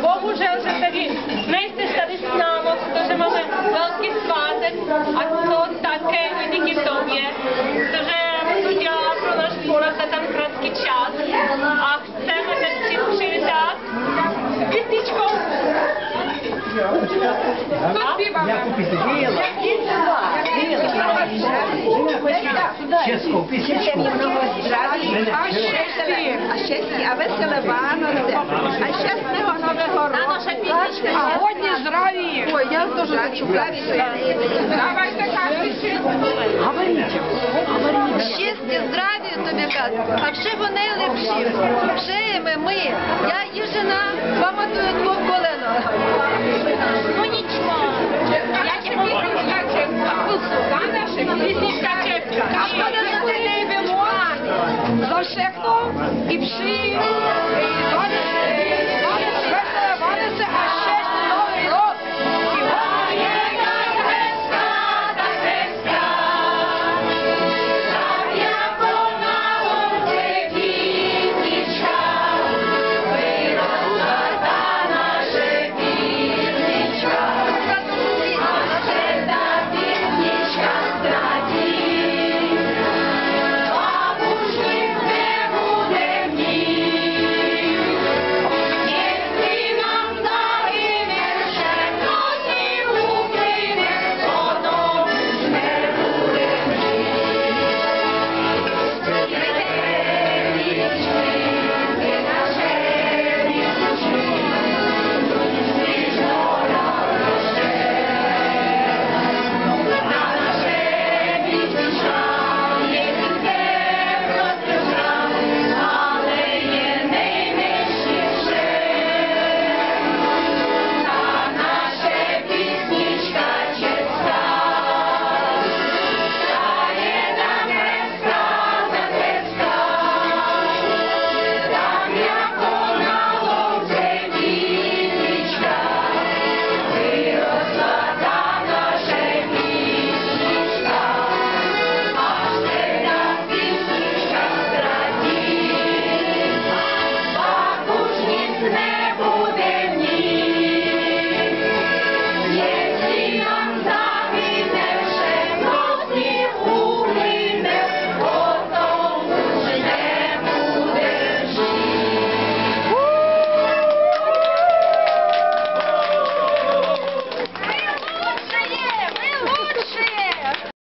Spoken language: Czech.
bohužel, že tedy nejste tady s námi, protože máme velký svátek a to také i díky tobě, protože to dělá pro náš spolek za ten krátký čas a chceme teď si přivítat písničkou. Co zpíváme? Českou písničku. A štěstí, a štěstí, a veselé Vánoce, a šťastného. А годні здраві. Ой, я тоже хочу. Давайте кажіть. Говоріть. Щастя, здраві тобі кажуть. А вже вони лепші. Все, ми, ми. Я їжина, мама твоє двох колено. Ну нічого. Я тебе хочу. Сусана, ще пісня чепка. А що не за тебе можна? За шехто і пши.